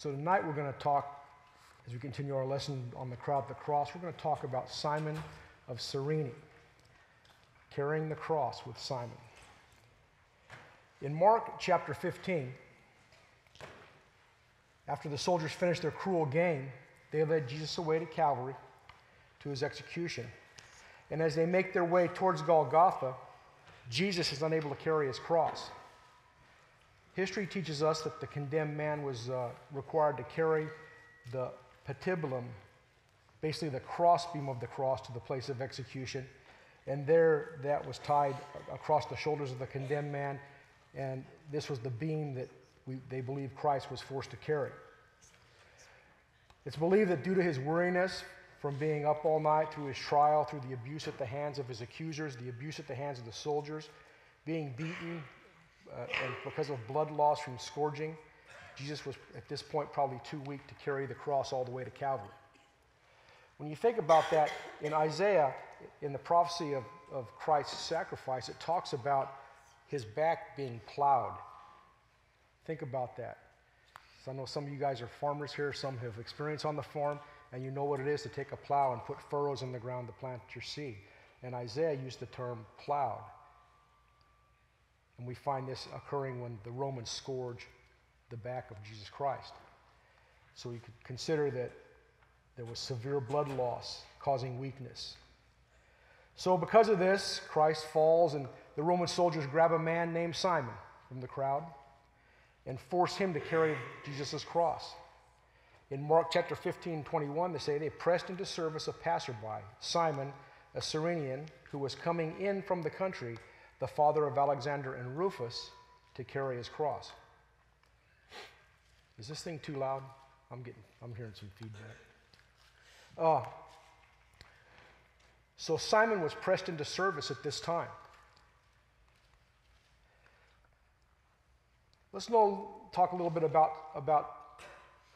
So tonight we're going to talk, as we continue our lesson on the crowd, the cross, we're going to talk about Simon of Cyrene, carrying the cross with Simon. In Mark chapter 15, after the soldiers finished their cruel game, they led Jesus away to Calvary to his execution. And as they make their way towards Golgotha, Jesus is unable to carry his cross. History teaches us that the condemned man was uh, required to carry the patibulum, basically the crossbeam of the cross, to the place of execution. And there, that was tied across the shoulders of the condemned man. And this was the beam that we, they believe Christ was forced to carry. It's believed that due to his weariness from being up all night through his trial, through the abuse at the hands of his accusers, the abuse at the hands of the soldiers, being beaten, uh, and because of blood loss from scourging, Jesus was at this point probably too weak to carry the cross all the way to Calvary. When you think about that, in Isaiah, in the prophecy of, of Christ's sacrifice, it talks about his back being plowed. Think about that. So I know some of you guys are farmers here, some have experience on the farm and you know what it is to take a plow and put furrows in the ground to plant your seed. And Isaiah used the term plowed. And we find this occurring when the Romans scourge the back of Jesus Christ. So we could consider that there was severe blood loss causing weakness. So, because of this, Christ falls, and the Roman soldiers grab a man named Simon from the crowd and force him to carry Jesus' cross. In Mark chapter 15, 21, they say they pressed into service a passerby, Simon, a Cyrenian, who was coming in from the country, the father of Alexander and Rufus, to carry his cross. Is this thing too loud? I'm getting, I'm hearing some feedback. Uh, so Simon was pressed into service at this time. Let's talk a little bit about, about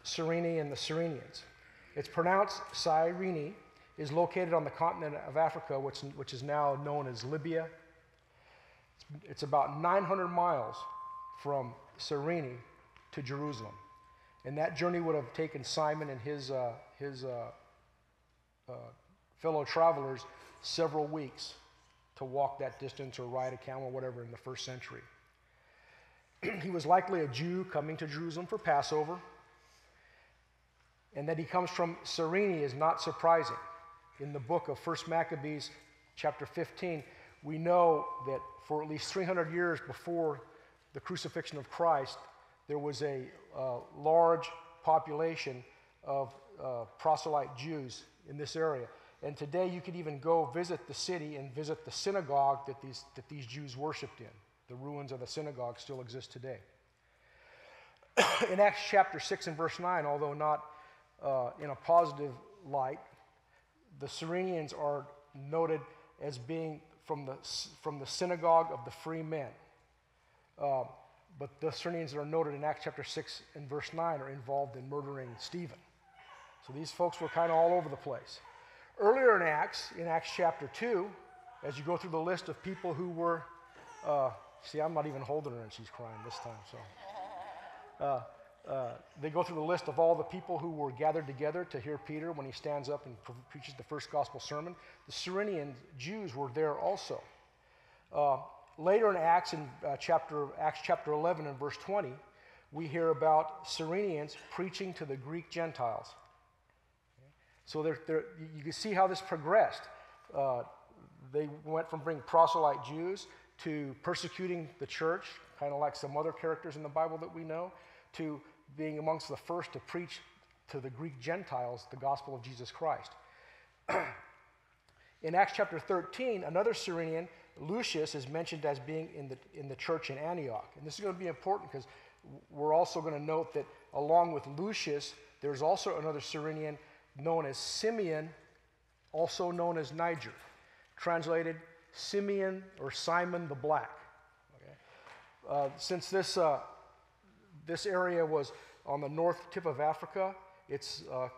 Cyrene and the Cyrenians. It's pronounced Cyrene, is located on the continent of Africa, which, which is now known as Libya. It's, about 900 miles from Cyrene to Jerusalem. And that journey would have taken Simon and his, uh, his uh, uh, fellow travelers several weeks to walk that distance or ride a camel, whatever, in the first century. he was likely a Jew coming to Jerusalem for Passover and that he comes from Cyrene is not surprising. In the book of 1 Maccabees, chapter 15, we know that for at least 300 years before the crucifixion of Christ, there was a uh, large population of uh, proselyte Jews in this area. And today you could even go visit the city and visit the synagogue that these, that these Jews worshiped in. The ruins of the synagogue still exist today. in Acts chapter 6 and verse 9, although not uh, in a positive light. The Cyrenians are noted as being from the, from the synagogue of the free men. Uh, but the Cyrenians that are noted in Acts chapter 6 and verse 9 are involved in murdering Stephen. So these folks were kind of all over the place. Earlier in Acts, in Acts chapter 2, as you go through the list of people who were, uh, see, I'm not even holding her and she's crying this time, so. Uh, uh, they go through the list of all the people who were gathered together to hear Peter when he stands up and pre- preaches the first gospel sermon. The Cyrenian Jews were there also. Uh, later in Acts, in uh, chapter Acts chapter 11 and verse 20, we hear about Cyrenians preaching to the Greek Gentiles. So they're, they're, you can see how this progressed. Uh, they went from being proselyte Jews to persecuting the church, kind of like some other characters in the Bible that we know, to being amongst the first to preach to the Greek Gentiles the gospel of Jesus Christ. in Acts chapter 13, another Cyrenian, Lucius, is mentioned as being in the, in the church in Antioch. And this is going to be important because we're also going to note that along with Lucius, there's also another Cyrenian known as Simeon, also known as Niger, translated Simeon or Simon the Black. Okay? Uh, since this uh, this area was on the north tip of Africa. It's uh, uh,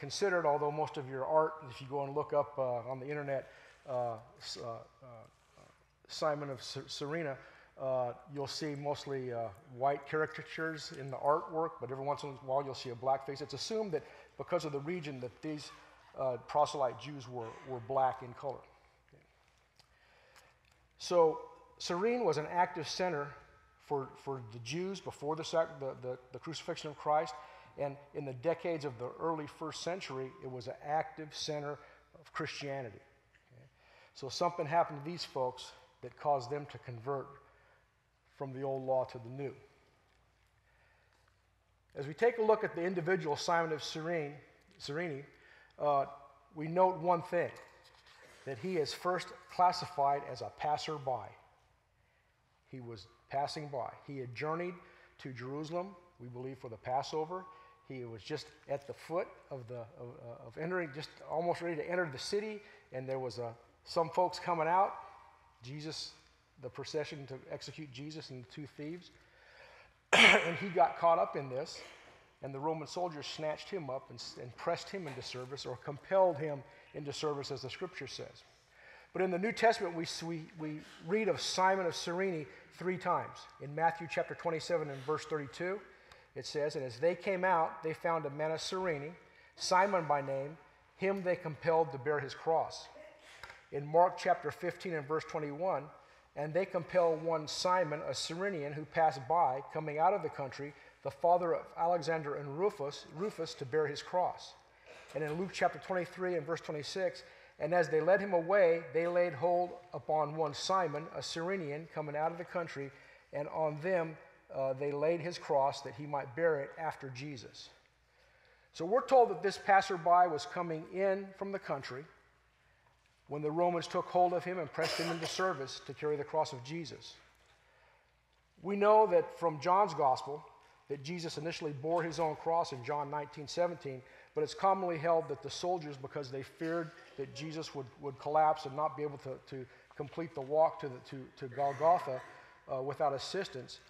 considered, although most of your art, if you go and look up uh, on the internet, uh, uh, Simon of Uh, you'll see mostly white caricatures in the artwork, but every once in a while you'll see a black face. It's assumed that because of the region that these proselyte Jews were, were black in color. So Cyrene was an active center for, for the Jews before the, the, the, the crucifixion of Christ. And in the decades of the early first century, it was an active center of Christianity. Okay? So something happened to these folks that caused them to convert from the old law to the new. As we take a look at the individual Simon of Cyrene, Cyrene uh, we note one thing that he is first classified as a passerby. He was passing by. He had journeyed to Jerusalem, we believe, for the Passover. He was just at the foot of the of, uh, of entering, just almost ready to enter the city, and there was a, some folks coming out. Jesus, the procession to execute Jesus and the two thieves, and he got caught up in this, and the Roman soldiers snatched him up and, and pressed him into service, or compelled him into service, as the Scripture says. But in the New Testament, we, we, we read of Simon of Cyrene three times. In Matthew chapter 27 and verse 32, it says, And as they came out, they found a man of Cyrene, Simon by name. Him they compelled to bear his cross. In Mark chapter 15 and verse 21, and they compel one Simon, a Cyrenian, who passed by, coming out of the country, the father of Alexander and Rufus, Rufus, to bear his cross. And in Luke chapter 23 and verse 26, and as they led him away, they laid hold upon one Simon, a Cyrenian, coming out of the country, and on them uh, they laid his cross that he might bear it after Jesus. So we're told that this passerby was coming in from the country when the Romans took hold of him and pressed him into service to carry the cross of Jesus. We know that from John's gospel that Jesus initially bore his own cross in John 19 17, but it's commonly held that the soldiers, because they feared that Jesus would, would collapse and not be able to, to complete the walk to, the, to, to Golgotha uh, without assistance,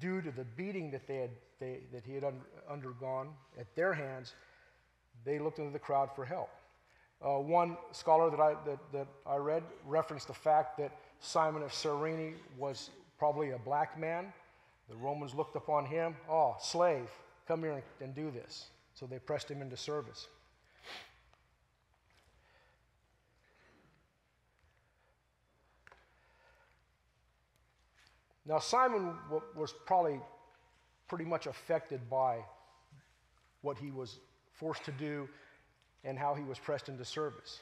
due to the beating that, they had, they, that he had un, undergone at their hands, they looked into the crowd for help. Uh, one scholar that I, that, that I read referenced the fact that Simon of Cyrene was probably a black man. The Romans looked upon him, oh, slave, come here and, and do this. So they pressed him into service. Now, Simon was probably pretty much affected by what he was forced to do and how he was pressed into service.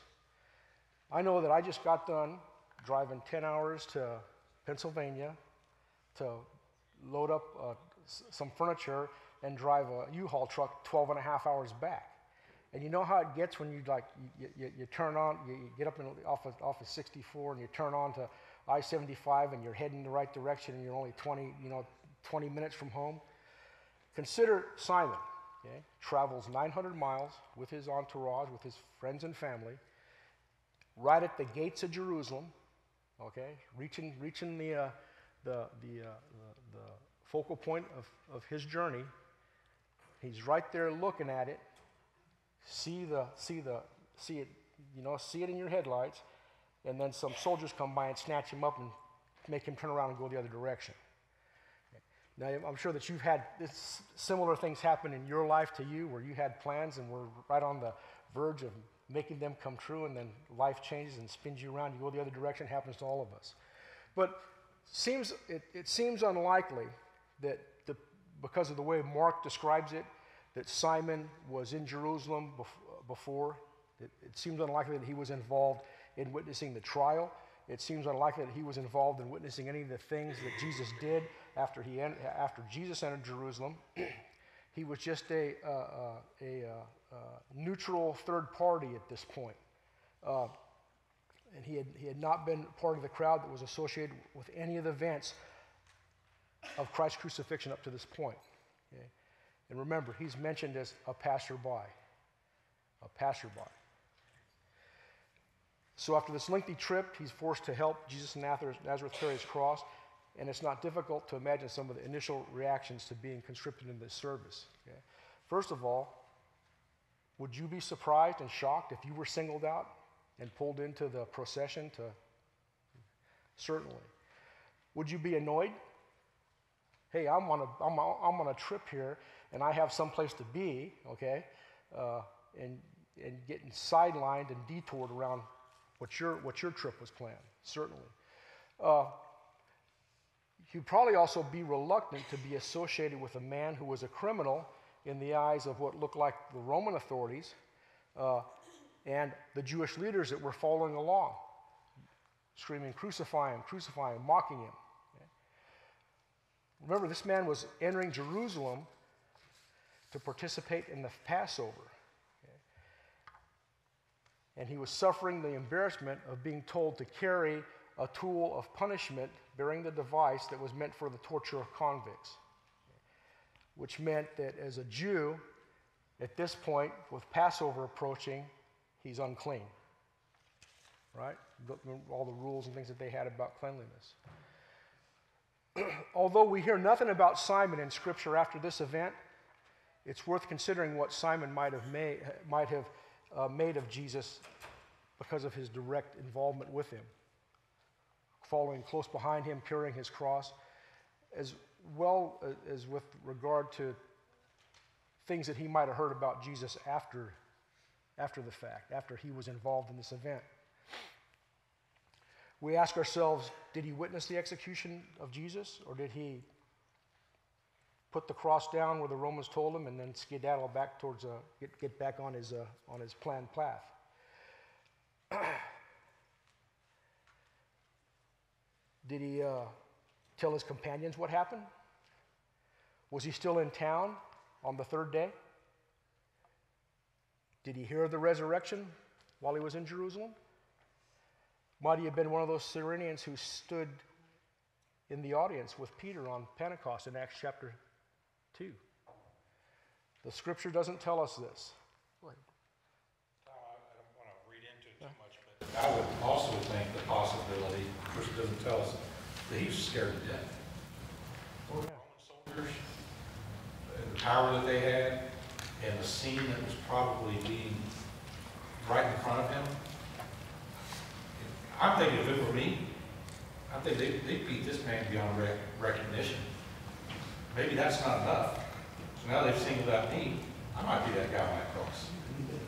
I know that I just got done driving 10 hours to Pennsylvania to load up uh, some furniture and drive a U-Haul truck 12 and a half hours back. And you know how it gets when you like you, you, you turn on, you, you, get up in, off, of, off of 64 and you turn on to I-75 and you're heading in the right direction and you're only 20, you know, 20 minutes from home. Consider Simon, okay, travels 900 miles with his entourage, with his friends and family, right at the gates of Jerusalem, okay, reaching, reaching the, uh, the, the, uh, the, the focal point of, of his journey. He's right there looking at it, see the, see the, see it, you know, see it in your headlights, and then some soldiers come by and snatch him up and make him turn around and go the other direction. Now, I'm sure that you've had this, similar things happen in your life to you where you had plans and were right on the verge of making them come true, and then life changes and spins you around. You go the other direction, it happens to all of us. But seems, it, it seems unlikely that the, because of the way Mark describes it, that Simon was in Jerusalem before. It, it seems unlikely that he was involved in witnessing the trial. It seems unlikely that he was involved in witnessing any of the things that Jesus did after, he after Jesus entered Jerusalem. he was just a, uh, uh, a uh, neutral third party at this point. Uh, and he had, he had not been part of the crowd that was associated with any of the events of Christ's crucifixion up to this point. Okay? And remember, he's mentioned as a passerby. A passerby. So after this lengthy trip, he's forced to help Jesus of Nazareth carry his cross, and it's not difficult to imagine some of the initial reactions to being conscripted in this service. Okay? First of all, would you be surprised and shocked if you were singled out and pulled into the procession to certainly. Would you be annoyed? Hey, I'm on a, I'm, a, I'm on a trip here and I have some place to be, okay? Uh, and, and getting sidelined and detoured around what your, what your trip was planned, certainly. Uh, you'd probably also be reluctant to be associated with a man who was a criminal in the eyes of what looked like the Roman authorities uh, and the Jewish leaders that were following along, screaming, Crucify him, crucify him, mocking him. Remember, this man was entering Jerusalem to participate in the Passover. And he was suffering the embarrassment of being told to carry a tool of punishment bearing the device that was meant for the torture of convicts. Which meant that as a Jew, at this point, with Passover approaching, he's unclean. Right? All the rules and things that they had about cleanliness. Although we hear nothing about Simon in Scripture after this event, it's worth considering what Simon might have made, might have, uh, made of Jesus because of his direct involvement with him, following close behind him, carrying his cross, as well as with regard to things that he might have heard about Jesus after, after the fact, after he was involved in this event. We ask ourselves did he witness the execution of Jesus, or did he put the cross down where the Romans told him and then skedaddle back towards, uh, get, get back on his, uh, on his planned path? did he uh, tell his companions what happened? Was he still in town on the third day? Did he hear the resurrection while he was in Jerusalem? Might he have been one of those Cyrenians who stood in the audience with Peter on Pentecost in Acts chapter 2? The scripture doesn't tell us this. I don't want to read into it too much, but I would also think the possibility, of course, it doesn't tell us, that he was scared to death. Oh, yeah. Roman soldiers, and the power that they had, and the scene that was probably being right in front of him, I'm thinking if it were me, I think they, they beat this man beyond rec- recognition. Maybe that's not enough. So now they've singled out me, I might be that guy on that cross.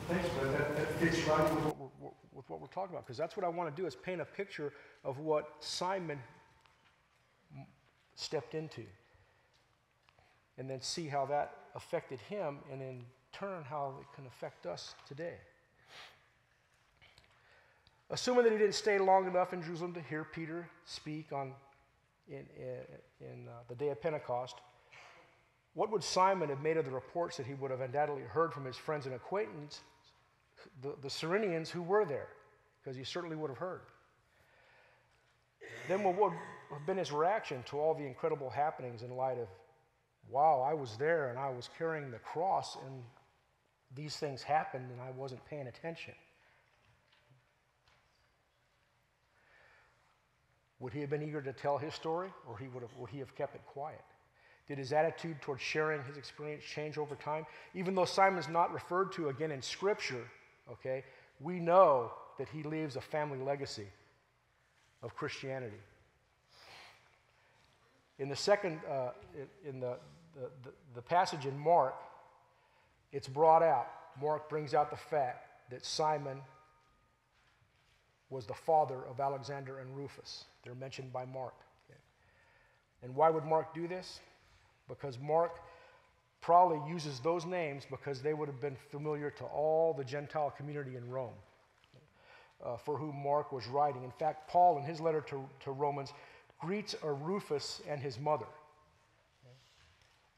Thanks, but that, that fits right with what, we're, with what we're talking about, because that's what I want to do is paint a picture of what Simon stepped into, and then see how that affected him, and in turn how it can affect us today. Assuming that he didn't stay long enough in Jerusalem to hear Peter speak on, in, in, in uh, the day of Pentecost, what would Simon have made of the reports that he would have undoubtedly heard from his friends and acquaintances, the, the Cyrenians who were there? Because he certainly would have heard. Then what would have been his reaction to all the incredible happenings in light of, wow, I was there and I was carrying the cross and these things happened and I wasn't paying attention? Would he have been eager to tell his story, or he would, have, would he have kept it quiet? Did his attitude towards sharing his experience change over time? Even though Simon's not referred to again in Scripture, okay, we know that he leaves a family legacy of Christianity. In the second, uh, in the, the, the, passage in Mark, it's brought out. Mark brings out the fact that Simon was the father of Alexander and Rufus. They're mentioned by Mark. And why would Mark do this? Because Mark probably uses those names because they would have been familiar to all the Gentile community in Rome uh, for whom Mark was writing. In fact, Paul, in his letter to, to Romans, greets a Rufus and his mother.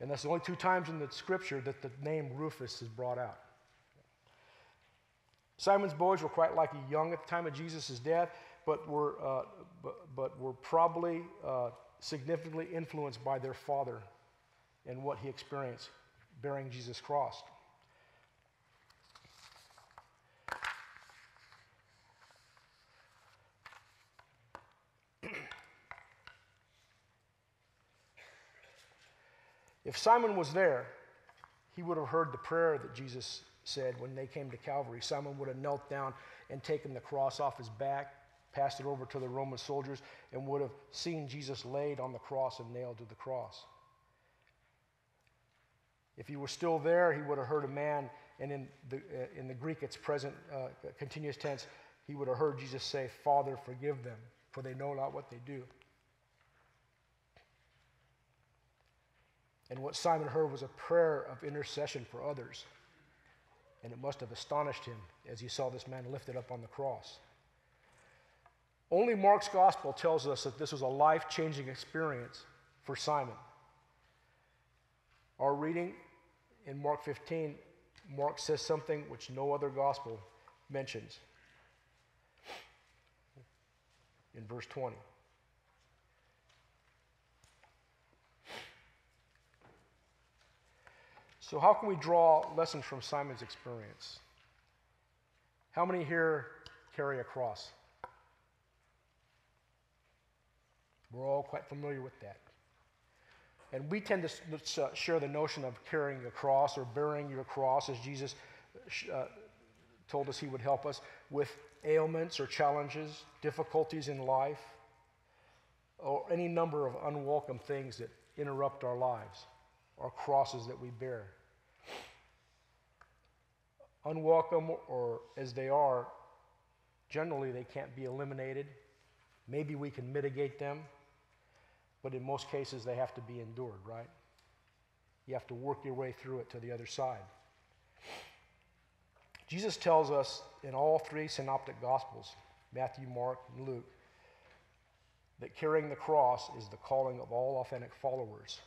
And that's the only two times in the scripture that the name Rufus is brought out. Simon's boys were quite likely young at the time of Jesus' death, but were, uh, but, but, were probably uh, significantly influenced by their father and what he experienced bearing Jesus' cross. if Simon was there, he would have heard the prayer that Jesus said when they came to Calvary. Simon would have knelt down and taken the cross off his back passed it over to the Roman soldiers, and would have seen Jesus laid on the cross and nailed to the cross. If he were still there, he would have heard a man, and in the, uh, in the Greek it's present uh, continuous tense, he would have heard Jesus say, Father, forgive them, for they know not what they do. And what Simon heard was a prayer of intercession for others. And it must have astonished him as he saw this man lifted up on the cross. Only Mark's gospel tells us that this was a life changing experience for Simon. Our reading in Mark 15, Mark says something which no other gospel mentions. In verse 20. So, how can we draw lessons from Simon's experience? How many here carry a cross? We're all quite familiar with that. And we tend to uh, share the notion of carrying a cross or bearing your cross, as Jesus uh, told us he would help us, with ailments or challenges, difficulties in life, or any number of unwelcome things that interrupt our lives, or crosses that we bear. Unwelcome, or as they are, generally they can't be eliminated. Maybe we can mitigate them. But in most cases, they have to be endured, right? You have to work your way through it to the other side. Jesus tells us in all three synoptic gospels Matthew, Mark, and Luke that carrying the cross is the calling of all authentic followers.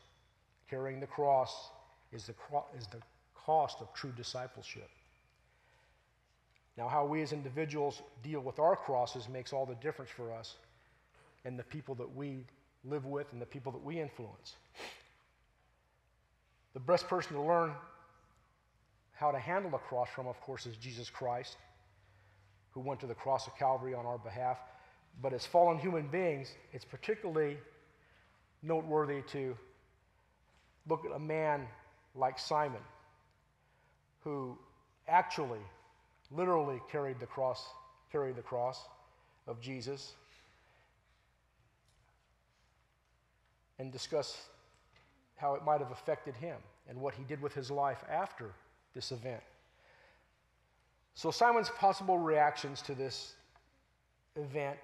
Carrying the cross is the, cro- is the cost of true discipleship. Now, how we as individuals deal with our crosses makes all the difference for us and the people that we live with and the people that we influence. The best person to learn how to handle the cross from, of course, is Jesus Christ, who went to the cross of Calvary on our behalf. But as fallen human beings, it's particularly noteworthy to look at a man like Simon, who actually, literally carried the cross, carried the cross of Jesus and discuss how it might have affected him and what he did with his life after this event. So, Simon's possible reactions to this event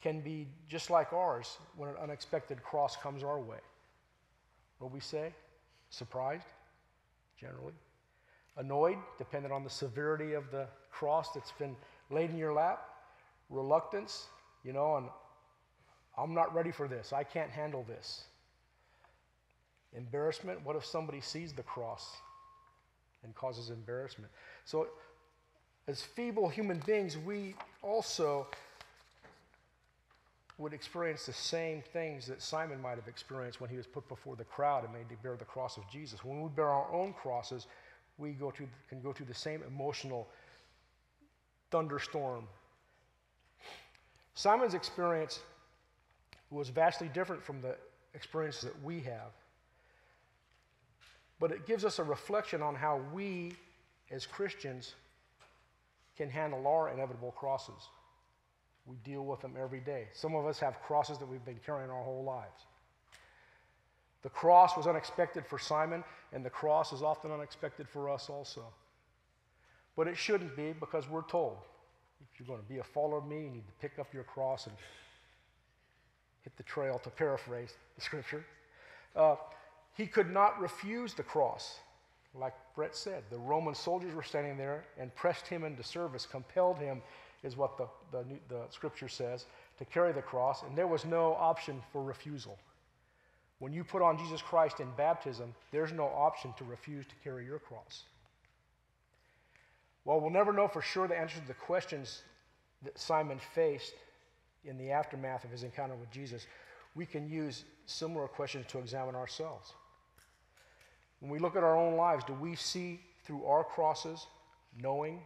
can be just like ours when an unexpected cross comes our way. What we say? Surprised, generally. Annoyed, depending on the severity of the cross that's been laid in your lap. Reluctance, you know, and I'm not ready for this. I can't handle this. Embarrassment. What if somebody sees the cross and causes embarrassment? So, as feeble human beings, we also would experience the same things that Simon might have experienced when he was put before the crowd and made to bear the cross of Jesus. When we bear our own crosses, we go to, can go through the same emotional thunderstorm. Simon's experience was vastly different from the experiences that we have. But it gives us a reflection on how we, as Christians, can handle our inevitable crosses. We deal with them every day. Some of us have crosses that we've been carrying our whole lives. The cross was unexpected for Simon, and the cross is often unexpected for us also. But it shouldn't be because we're told if you're going to be a follower of me, you need to pick up your cross and hit the trail, to paraphrase the scripture. Uh, he could not refuse the cross. Like Brett said, the Roman soldiers were standing there and pressed him into service, compelled him, is what the, the, the scripture says, to carry the cross, and there was no option for refusal. When you put on Jesus Christ in baptism, there's no option to refuse to carry your cross. Well, we'll never know for sure the answer to the questions that Simon faced in the aftermath of his encounter with Jesus, we can use similar questions to examine ourselves. When we look at our own lives, do we see through our crosses, knowing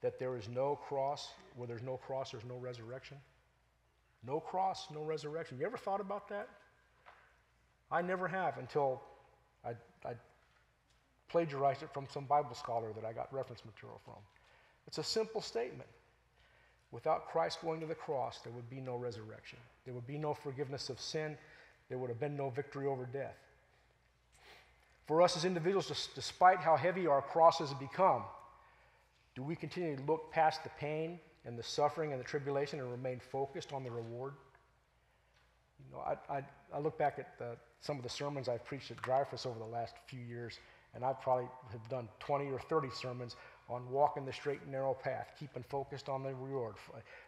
that there is no cross, where there's no cross, there's no resurrection? No cross, no resurrection. You ever thought about that? I never have until I, I plagiarized it from some Bible scholar that I got reference material from. It's a simple statement. Without Christ going to the cross, there would be no resurrection. There would be no forgiveness of sin. There would have been no victory over death. For us as individuals, despite how heavy our crosses become, do we continue to look past the pain and the suffering and the tribulation and remain focused on the reward? You know, I, I, I look back at the, some of the sermons I've preached at Dreyfus over the last few years, and I probably have done 20 or 30 sermons on walking the straight and narrow path, keeping focused on the reward,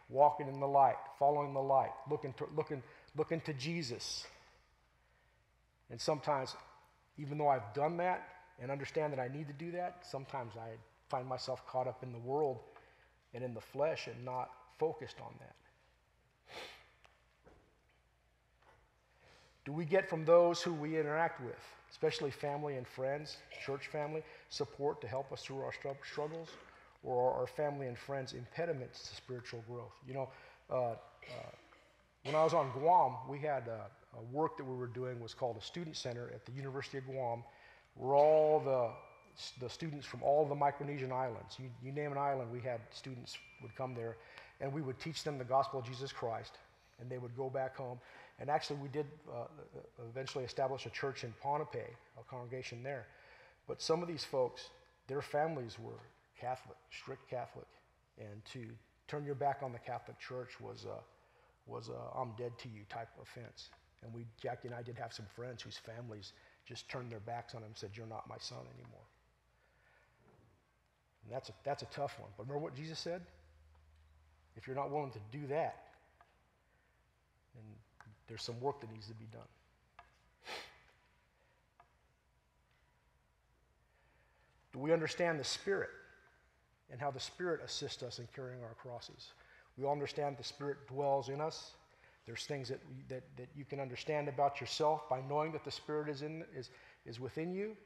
walking in the light, following the light, looking to, looking, looking to Jesus. And sometimes, even though I've done that and understand that I need to do that, sometimes I find myself caught up in the world and in the flesh and not focused on that. Do we get from those who we interact with, especially family and friends, church family, support to help us through our struggles? Or are our family and friends impediments to spiritual growth? You know, uh, uh, when I was on Guam, we had a, a work that we were doing was called a student center at the University of Guam, where all the the students from all the Micronesian islands. You, you, name an island, we had students would come there, and we would teach them the gospel of Jesus Christ, and they would go back home. And actually, we did uh, eventually establish a church in Ponape, a congregation there. But some of these folks, their families were Catholic, strict Catholic, and to turn your back on the Catholic Church was a, was a I'm dead to you type offense. And we, Jackie and I did have some friends whose families just turned their backs on him and said, You're not my son anymore. And that's a, that's a tough one. But remember what Jesus said? If you're not willing to do that, then there's some work that needs to be done. Do we understand the Spirit and how the Spirit assists us in carrying our crosses? We all understand the Spirit dwells in us. There's things that, that, that you can understand about yourself by knowing that the Spirit is, in, is, is within you.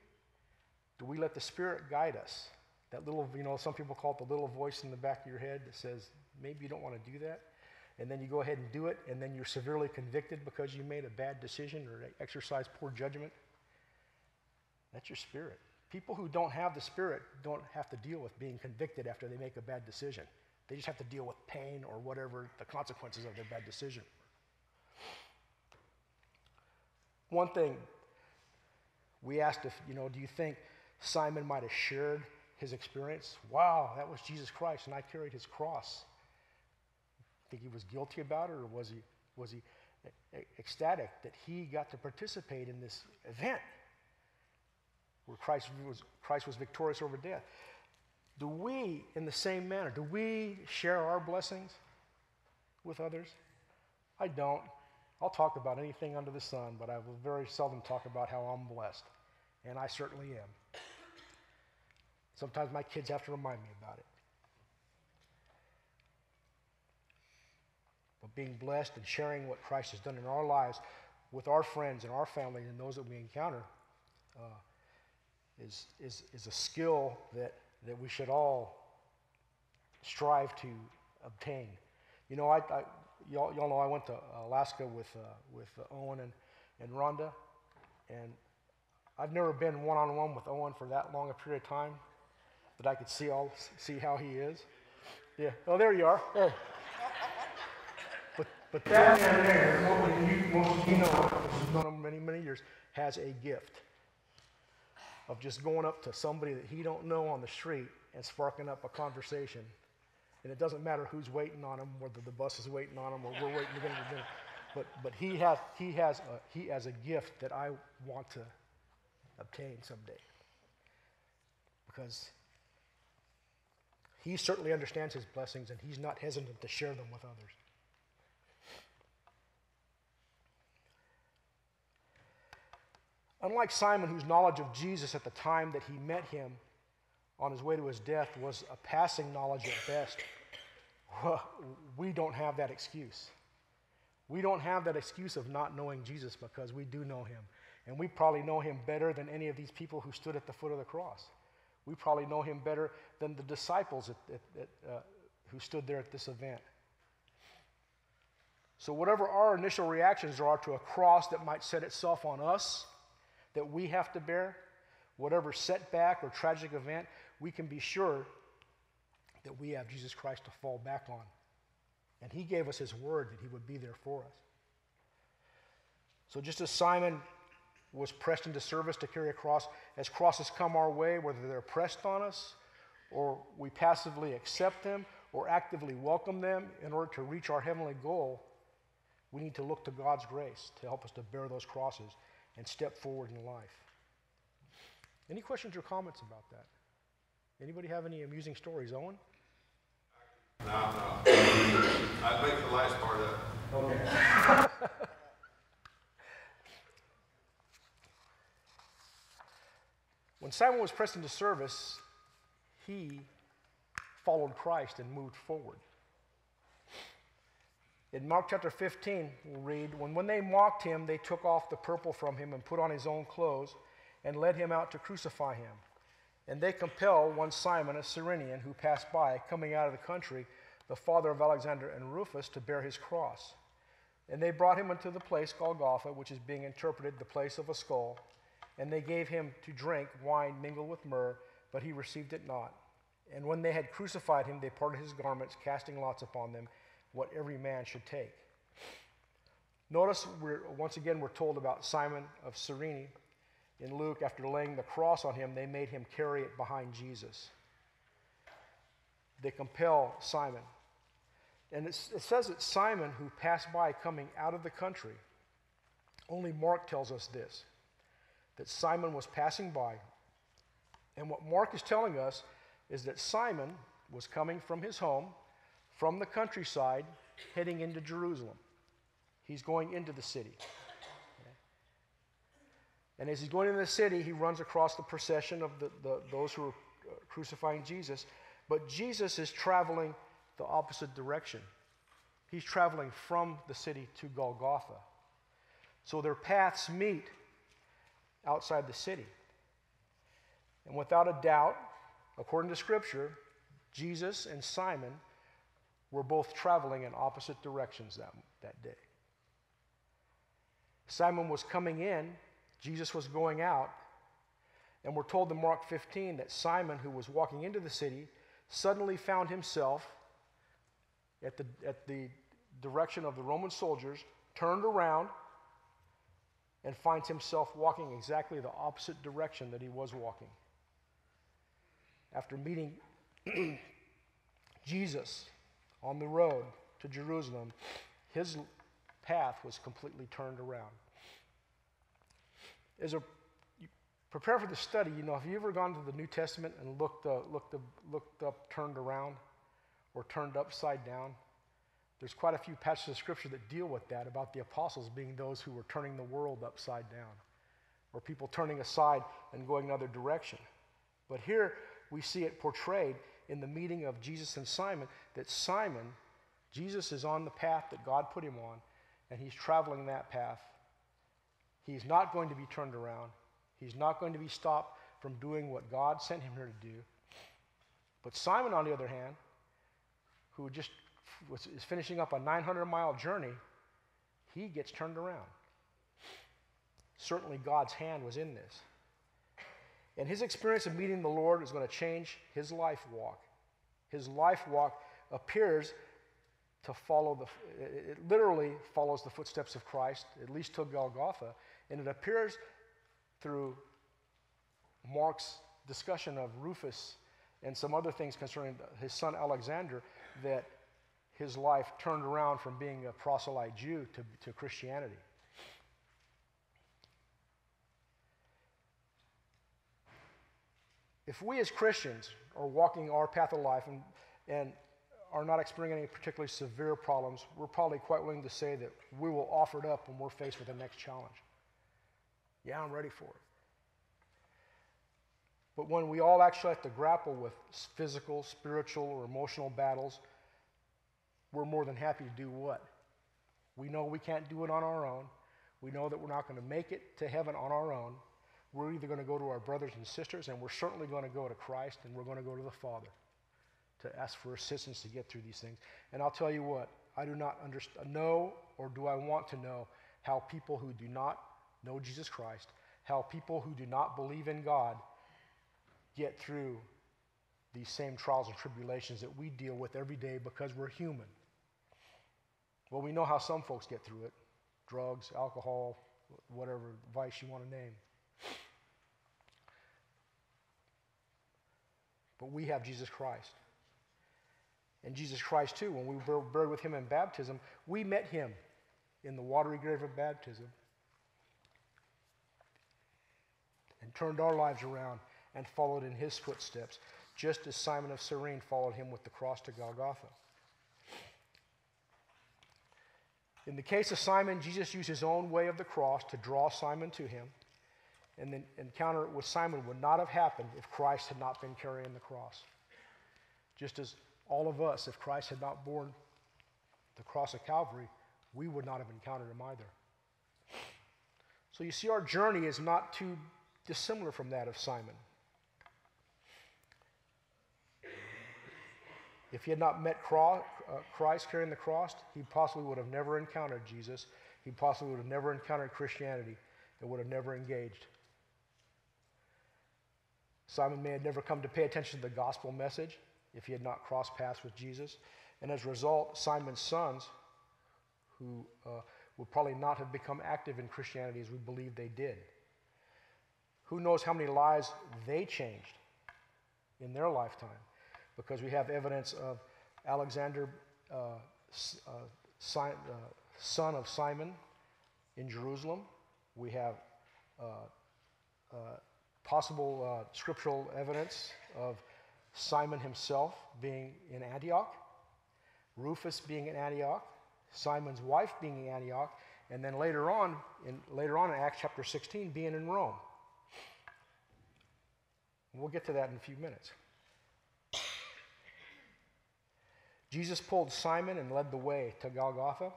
Do we let the Spirit guide us? That little, you know, some people call it the little voice in the back of your head that says, maybe you don't want to do that. And then you go ahead and do it, and then you're severely convicted because you made a bad decision or exercised poor judgment. That's your spirit. People who don't have the spirit don't have to deal with being convicted after they make a bad decision. They just have to deal with pain or whatever the consequences of their bad decision. One thing we asked if, you know, do you think Simon might have shared his experience. Wow, that was Jesus Christ, and I carried his cross. Think he was guilty about it, or was he, was he ecstatic that he got to participate in this event where Christ was, Christ was victorious over death? Do we, in the same manner, do we share our blessings with others? I don't. I'll talk about anything under the sun, but I will very seldom talk about how I'm blessed, and I certainly am. Sometimes my kids have to remind me about it. But being blessed and sharing what Christ has done in our lives with our friends and our family and those that we encounter uh, is, is, is a skill that, that we should all strive to obtain. You know, I, I y'all, y'all know I went to Alaska with, uh, with Owen and, and Rhonda, and I've never been one on one with Owen for that long a period of time that I could see all see how he is. Yeah. Oh, there you are. Hey. But that man there, nobody you most you know, who's known him many many years, has a gift of just going up to somebody that he don't know on the street and sparking up a conversation. And it doesn't matter who's waiting on him, whether the bus is waiting on him or we're waiting to get him to dinner. But but he has he has a, he has a gift that I want to obtain someday. Because he certainly understands his blessings and he's not hesitant to share them with others. Unlike Simon, whose knowledge of Jesus at the time that he met him on his way to his death was a passing knowledge at best, we don't have that excuse. We don't have that excuse of not knowing Jesus because we do know him. And we probably know him better than any of these people who stood at the foot of the cross. We probably know him better than the disciples at, at, at, uh, who stood there at this event. So, whatever our initial reactions are to a cross that might set itself on us, that we have to bear, whatever setback or tragic event, we can be sure that we have Jesus Christ to fall back on And he gave us his word that he would be there for us. So just as Simon was pressed into service to carry a cross, as crosses come our way, whether they're pressed on us or we passively accept them or actively welcome them in order to reach our heavenly goal, we need to look to God's grace to help us to bear those crosses and step forward in life. Any questions or comments about that? Anybody have any amusing stories, Owen? No, no. I'd make the last part up. Okay. when Simon was pressed into service, he followed Christ and moved forward. In Mark chapter 15, we'll read, when, when they mocked him, they took off the purple from him and put on his own clothes and led him out to crucify him. And they compel one Simon, a Cyrenian, who passed by, coming out of the country, the father of Alexander and Rufus, to bear his cross. And they brought him unto the place called Golgotha, which is being interpreted the place of a skull. And they gave him to drink wine mingled with myrrh, but he received it not. And when they had crucified him, they parted his garments, casting lots upon them, what every man should take. Notice, we're, once again, we're told about Simon of Cyrene. In Luke, after laying the cross on him, they made him carry it behind Jesus. They compel Simon. And it says that Simon, who passed by coming out of the country, only Mark tells us this that Simon was passing by. And what Mark is telling us is that Simon was coming from his home, from the countryside, heading into Jerusalem. He's going into the city. And as he's going into the city, he runs across the procession of the, the, those who are uh, crucifying Jesus. But Jesus is traveling the opposite direction. He's traveling from the city to Golgotha. So their paths meet outside the city. And without a doubt, according to Scripture, Jesus and Simon were both traveling in opposite directions that, that day. Simon was coming in, Jesus was going out, and we're told in Mark 15 that Simon, who was walking into the city, suddenly found himself at the, at the direction of the Roman soldiers, turned around, and finds himself walking exactly the opposite direction that he was walking. After meeting Jesus on the road to Jerusalem, his path was completely turned around. As a prepare for the study, you know, have you ever gone to the New Testament and looked, uh, looked, uh, looked up, turned around, or turned upside down? There's quite a few passages of Scripture that deal with that about the apostles being those who were turning the world upside down, or people turning aside and going another direction. But here we see it portrayed in the meeting of Jesus and Simon that Simon, Jesus is on the path that God put him on, and he's traveling that path. He's not going to be turned around. He's not going to be stopped from doing what God sent him here to do. But Simon, on the other hand, who just was, is finishing up a 900 mile journey, he gets turned around. Certainly, God's hand was in this. And his experience of meeting the Lord is going to change his life walk. His life walk appears to follow the, it literally follows the footsteps of Christ, at least to Golgotha, and it appears through Mark's discussion of Rufus and some other things concerning his son Alexander that his life turned around from being a proselyte Jew to, to Christianity. If we as Christians are walking our path of life and, and are not experiencing any particularly severe problems, we're probably quite willing to say that we will offer it up when we're faced with the next challenge. Yeah, I'm ready for it. But when we all actually have to grapple with physical, spiritual, or emotional battles, we're more than happy to do what? We know we can't do it on our own. We know that we're not going to make it to heaven on our own. We're either going to go to our brothers and sisters, and we're certainly going to go to Christ, and we're going to go to the Father to ask for assistance to get through these things. And I'll tell you what, I do not understand, know or do I want to know how people who do not know Jesus Christ, how people who do not believe in God get through these same trials and tribulations that we deal with every day because we're human. Well, we know how some folks get through it drugs, alcohol, whatever vice you want to name. But we have Jesus Christ. And Jesus Christ, too, when we were buried with him in baptism, we met him in the watery grave of baptism and turned our lives around and followed in his footsteps, just as Simon of Cyrene followed him with the cross to Golgotha. In the case of Simon, Jesus used his own way of the cross to draw Simon to him. And the encounter with Simon would not have happened if Christ had not been carrying the cross. Just as all of us, if Christ had not borne the cross of Calvary, we would not have encountered him either. So you see, our journey is not too dissimilar from that of Simon. If he had not met uh, Christ carrying the cross, he possibly would have never encountered Jesus. He possibly would have never encountered Christianity and would have never engaged. Simon may have never come to pay attention to the gospel message if he had not crossed paths with Jesus. And as a result, Simon's sons, who uh, would probably not have become active in Christianity as we believe they did, who knows how many lives they changed in their lifetime? Because we have evidence of Alexander, uh, uh, uh, son of Simon in Jerusalem. We have uh, uh, possible uh, scriptural evidence of Simon himself being in Antioch, Rufus being in Antioch, Simon's wife being in Antioch, and then later on, in, later on in Acts chapter 16, being in Rome. We'll get to that in a few minutes. Jesus pulled Simon and led the way to Golgotha,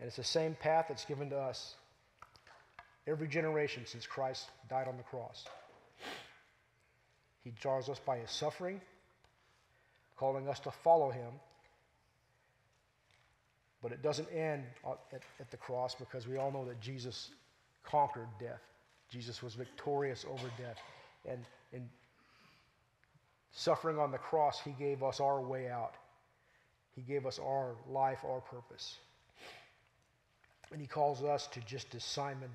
and it's the same path that's given to us every generation since Christ died on the cross. He draws us by his suffering, calling us to follow him. But it doesn't end at, at, the cross because we all know that Jesus conquered death. Jesus was victorious over death. And in suffering on the cross, He gave us our way out. He gave us our life, our purpose. And He calls us to just as Simon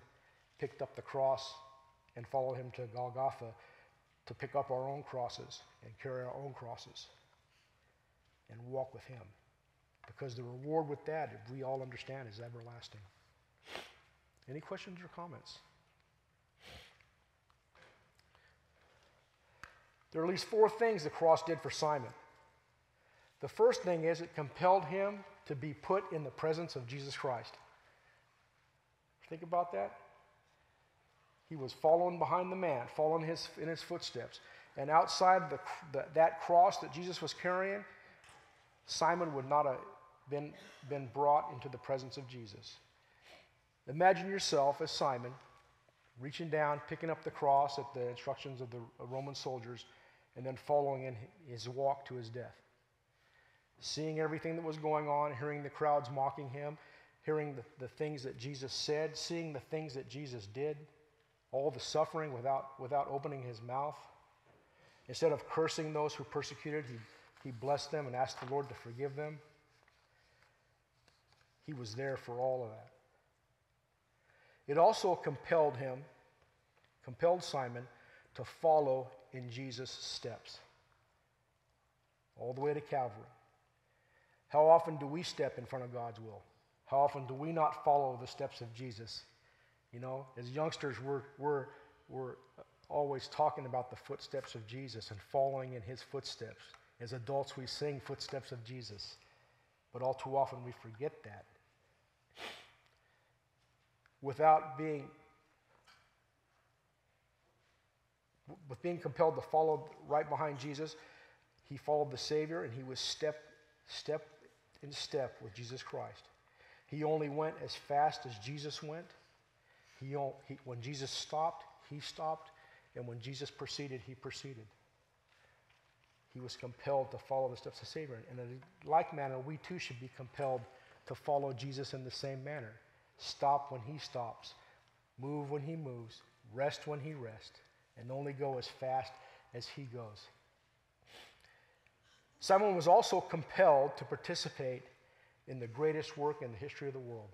picked up the cross and followed Him to Golgotha, to pick up our own crosses and carry our own crosses and walk with Him. Because the reward with that, if we all understand, is everlasting. Any questions or comments? There are at least four things the cross did for Simon. The first thing is it compelled him to be put in the presence of Jesus Christ. Think about that. He was following behind the man, following his, in his footsteps. And outside the, the, that cross that Jesus was carrying, Simon would not have been, been brought into the presence of Jesus. Imagine yourself as Simon, reaching down, picking up the cross at the instructions of the Roman soldiers, and then following in his walk to his death. Seeing everything that was going on, hearing the crowds mocking him, hearing the, the things that Jesus said, seeing the things that Jesus did, all the suffering without, without opening his mouth. Instead of cursing those who persecuted, he, he blessed them and asked the Lord to forgive them. He was there for all of that. It also compelled him, compelled Simon, to follow in Jesus' steps, all the way to Calvary. How often do we step in front of God's will? How often do we not follow the steps of Jesus? You know, as youngsters, we're, we're, we're always talking about the footsteps of Jesus and following in his footsteps. As adults, we sing footsteps of Jesus, but all too often we forget that. Without being with being compelled to follow right behind Jesus, he followed the Savior and he was step, step in step with Jesus Christ. He only went as fast as Jesus went. He, he, when Jesus stopped, he stopped. And when Jesus proceeded, he proceeded. He was compelled to follow the steps of Savior. And in like manner, we too should be compelled to follow Jesus in the same manner. Stop when he stops, move when he moves, rest when he rests and only go as fast as he goes. Simon was also compelled to participate in the greatest work in the history of the world.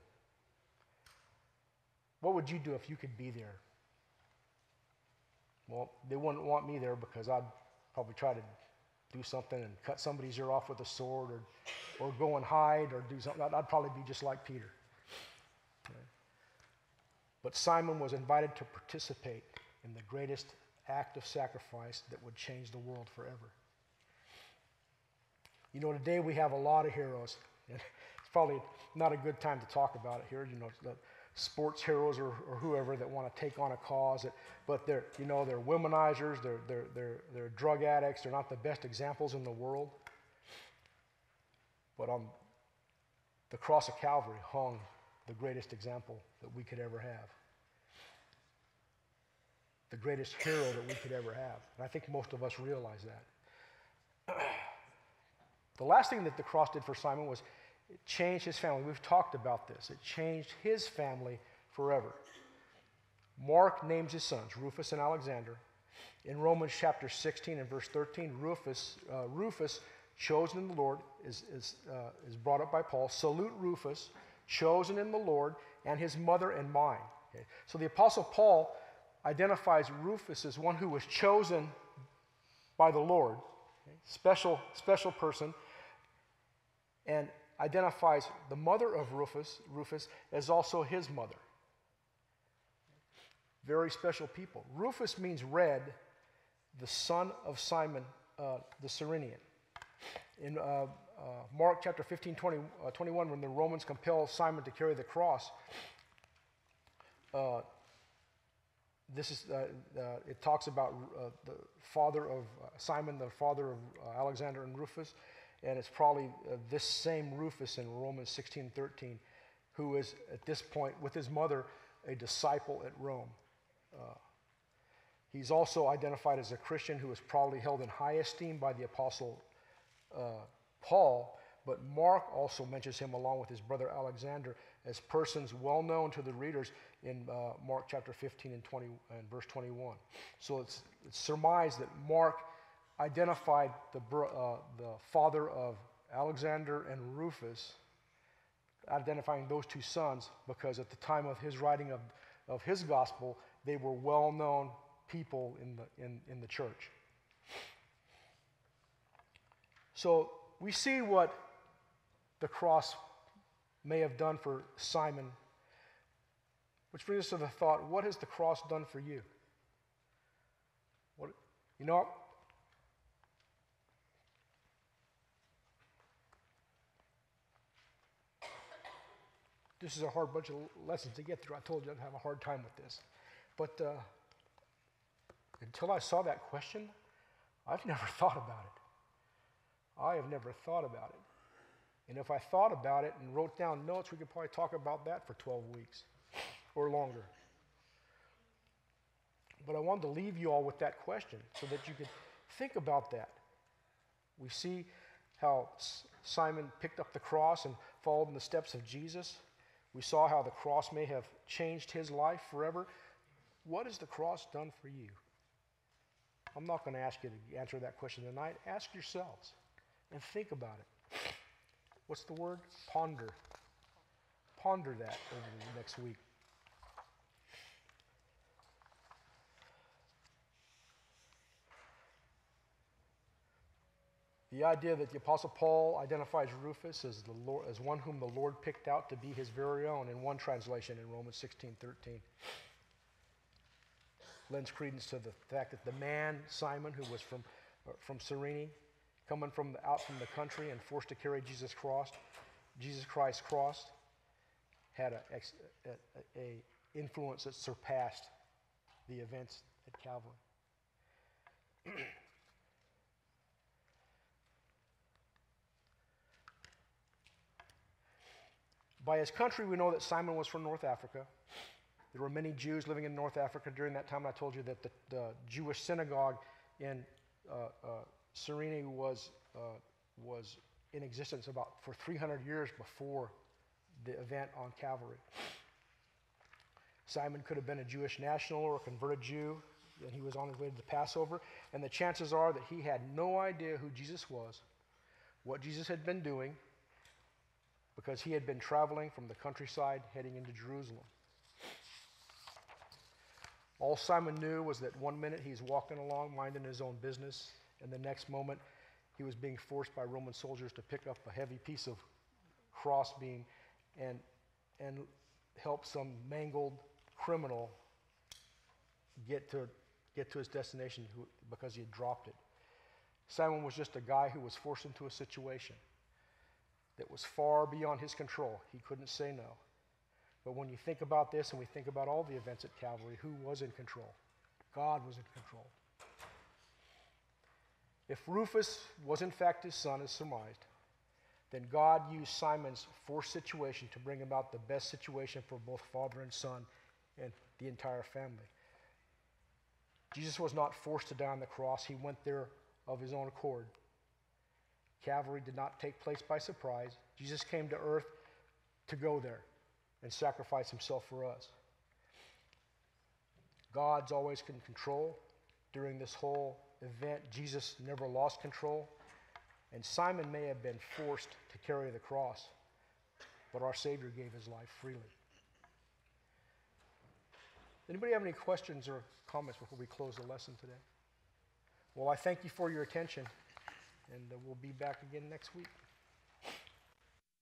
What would you do if you could be there? Well, they wouldn't want me there because I'd probably try to do something and cut somebody's ear off with a sword or, or go and hide or do something. I'd, I'd probably be just like Peter. But Simon was invited to participate in the greatest act of sacrifice that would change the world forever. You know, today we have a lot of heroes. it's probably not a good time to talk about it here. You know, sports heroes or, or whoever that want to take on a cause. That, but they're, you know, they're womanizers, they're, they're, they're, they're drug addicts, they're not the best examples in the world. But on the cross of Calvary hung the greatest example that we could ever have. The greatest hero that we could ever have. And I think most of us realize that. the last thing that the cross did for Simon was it changed his family. We've talked about this. It changed his family forever. Mark names his sons, Rufus and Alexander. In Romans chapter 16 and verse 13, Rufus, uh, Rufus chosen in the Lord, is, is, uh, is brought up by Paul. Salute Rufus, chosen in the Lord, and his mother and mine. Okay? So the Apostle Paul identifies Rufus as one who was chosen by the Lord, okay? special, special person, and identifies the mother of Rufus, Rufus as also his mother. Very special people. Rufus means red, the son of Simon uh, the Cyrenian. In uh, uh, Mark chapter 15, 20, uh, 21, when the Romans compel Simon to carry the cross, uh, this is, uh, it talks about the father of Simon, the father of Alexander and Rufus. And it's probably uh, this same Rufus in Romans 16 13, who is at this point, with his mother, a disciple at Rome. Uh, he's also identified as a Christian who is probably held in high esteem by the Apostle uh, Paul, but Mark also mentions him along with his brother Alexander as persons well known to the readers in uh, Mark chapter 15 and, 20, and verse 21. So it's, it's surmised that Mark identified the, uh, the father of Alexander and Rufus, identifying those two sons, because at the time of his writing of, of his gospel, they were well known people in the, in, in the church. So we see what the cross may have done for Simon, which brings us to the thought what has the cross done for you? What, you know, This is a hard bunch of lessons to get through. I told you I'd have a hard time with this. But uh, until I saw that question, I've never thought about it. I have never thought about it. And if I thought about it and wrote down notes, we could probably talk about that for 12 weeks or longer. But I wanted to leave you all with that question so that you could think about that. We see how Simon picked up the cross and followed in the steps of Jesus. We saw how the cross may have changed his life forever. What has the cross done for you? I'm not going to ask you to answer that question tonight. Ask yourselves and think about it. What's the word? Ponder. Ponder that over the next week. The idea that the Apostle Paul identifies Rufus as, the Lord, as one whom the Lord picked out to be his very own in one translation in Romans 16 13 lends credence to the fact that the man, Simon, who was from, uh, from Cyrene, coming from the, out from the country and forced to carry Jesus cross, Jesus Christ's cross, had a, a, a influence that surpassed the events at Calvary. By his country, we know that Simon was from North Africa. There were many Jews living in North Africa during that time. I told you that the, the Jewish synagogue in uh, uh, Cyrene was, uh, was in existence about for 300 years before the event on Calvary. Simon could have been a Jewish national or a converted Jew, and he was on his way to the Passover. And the chances are that he had no idea who Jesus was, what Jesus had been doing, because he had been traveling from the countryside heading into Jerusalem. All Simon knew was that one minute he's walking along minding his own business, and the next moment he was being forced by Roman soldiers to pick up a heavy piece of crossbeam and, and help some mangled criminal get to, get to his destination who, because he had dropped it. Simon was just a guy who was forced into a situation that was far beyond his control. He couldn't say no. But when you think about this and we think about all the events at Calvary, who was in control? God was in control. If Rufus was in fact his son, as surmised, then God used Simon's forced situation to bring about the best situation for both father and son and the entire family. Jesus was not forced to die on the cross, he went there of his own accord. Calvary did not take place by surprise. Jesus came to earth to go there and sacrifice himself for us. God's always in control. During this whole event, Jesus never lost control. And Simon may have been forced to carry the cross, but our Savior gave his life freely. Anybody have any questions or comments before we close the lesson today? Well, I thank you for your attention, and uh, we'll be back again next week.